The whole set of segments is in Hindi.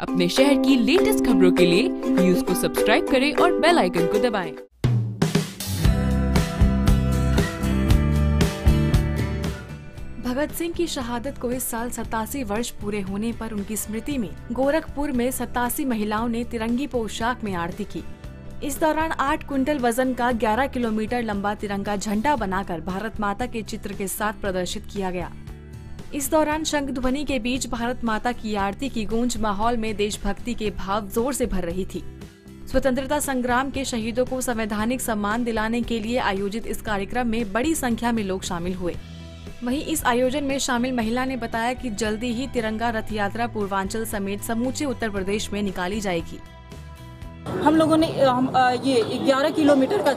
अपने शहर की लेटेस्ट खबरों के लिए न्यूज़ को सब्सक्राइब करें और बेल आइकन को दबाएँ। भगत सिंह की शहादत को इस साल सतासी वर्ष पूरे होने पर उनकी स्मृति में गोरखपुर में सतासी महिलाओं ने तिरंगी पोशाक में आरती की इस दौरान आठ कुंटल वज़न का 11 किलोमीटर लंबा तिरंगा झंडा बनाकर भारत माता के चित्र के साथ प्रदर्शित किया गया इस दौरान शंख ध्वनि के बीच भारत माता की आरती की गूंज माहौल में देशभक्ति के भाव ज़ोर से भर रही थी। स्वतंत्रता संग्राम के शहीदों को संवैधानिक सम्मान दिलाने के लिए आयोजित इस कार्यक्रम में बड़ी संख्या में लोग शामिल हुए। वहीं इस आयोजन में शामिल महिला ने बताया कि जल्दी ही तिरंगा रथ यात्रा पूर्वांचल समेत समूचे उत्तर प्रदेश में निकाली जाएगी। हम लोगों ने हम, ये 11 किलोमीटर का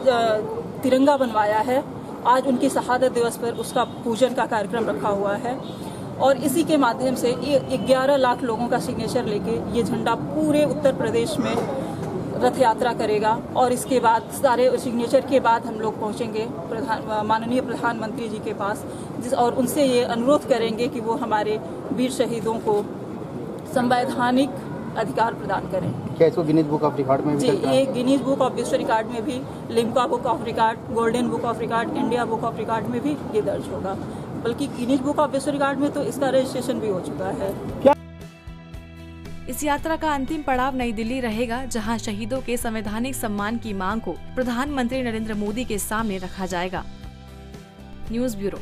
तिरंगा बनवाया है। आज उनकी शहादत दिवस पर उसका पूजन का कार्यक्रम रखा हुआ है। और इसी के माध्यम से ये ग्यारह लाख लोगों का सिग्नेचर लेके ये झंडा पूरे उत्तर प्रदेश में रथ यात्रा करेगा और इसके बाद सारे सिग्नेचर के बाद हम लोग पहुँचेंगे प्रधान, माननीय प्रधानमंत्री जी के पास, जिस और उनसे ये अनुरोध करेंगे कि वो हमारे वीर शहीदों को संवैधानिक अधिकार प्रदान करें। क्या इसको गिनीज बुक ऑफ़ रिकॉर्ड में भी जी ये गिनीज बुक ऑफ़ विश्व रिकॉर्ड में भी Limca book of record golden book of record India book of record में भी ये दर्ज होगा। बल्कि गिनीज बुक ऑफ़ विश्व रिकॉर्ड में तो इसका रजिस्ट्रेशन भी हो चुका है। इस यात्रा का अंतिम पड़ाव नई दिल्ली रहेगा जहाँ शहीदों के संवैधानिक सम्मान की मांग को प्रधानमंत्री नरेंद्र मोदी के सामने रखा जाएगा। News bureau.